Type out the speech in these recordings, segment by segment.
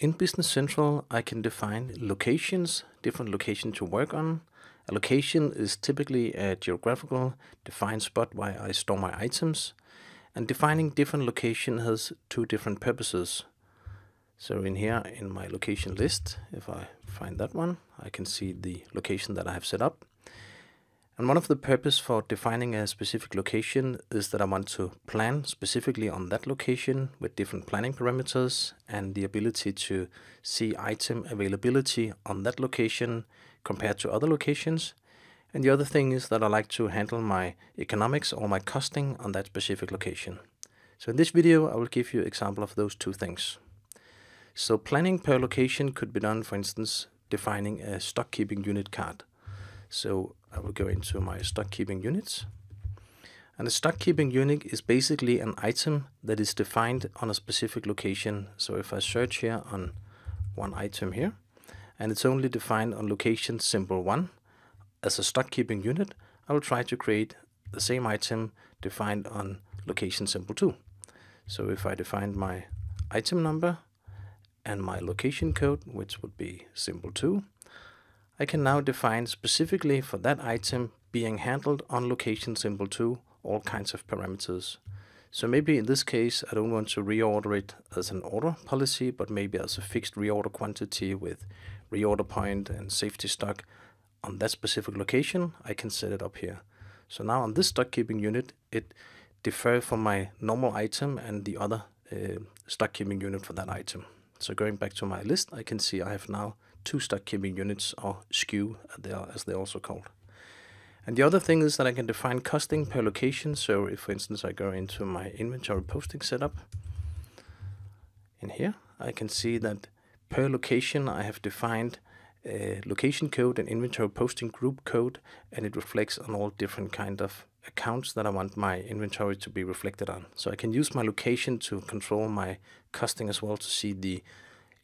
In Business Central, I can define locations, different locations to work on. A location is typically a geographical defined spot where I store my items. And defining different location has two different purposes. So in here, in my location list, if I find that one, I can see the location that I have set up. And one of the purpose for defining a specific location is that I want to plan specifically on that location with different planning parameters and the ability to see item availability on that location compared to other locations. And the other thing is that I like to handle my economics or my costing on that specific location. So in this video, I will give you example of those two things. So planning per location could be done, for instance, defining a stock keeping unit card. So I will go into my stock keeping units. And a stock keeping unit is basically an item that is defined on a specific location. So if I search here on one item here, and it's only defined on location symbol 1 as a stock keeping unit, I will try to create the same item defined on location symbol 2. So if I define my item number and my location code, which would be symbol 2, I can now define specifically for that item being handled on location symbol 2 all kinds of parameters. So maybe in this case I don't want to reorder it as an order policy, but maybe as a fixed reorder quantity with reorder point and safety stock on that specific location, I can set it up here. So now on this stock keeping unit, it differs from my normal item and the other uh, stock keeping unit for that item. So going back to my list, I can see I have now two stock keeping units or SKU uh, as they're also called. And the other thing is that I can define costing per location. So if, for instance, I go into my inventory posting setup in here, I can see that per location I have defined a location code and inventory posting group code, and it reflects on all different kind of accounts that I want my inventory to be reflected on. So I can use my location to control my costing as well to see the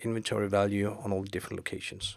inventory value on all different locations.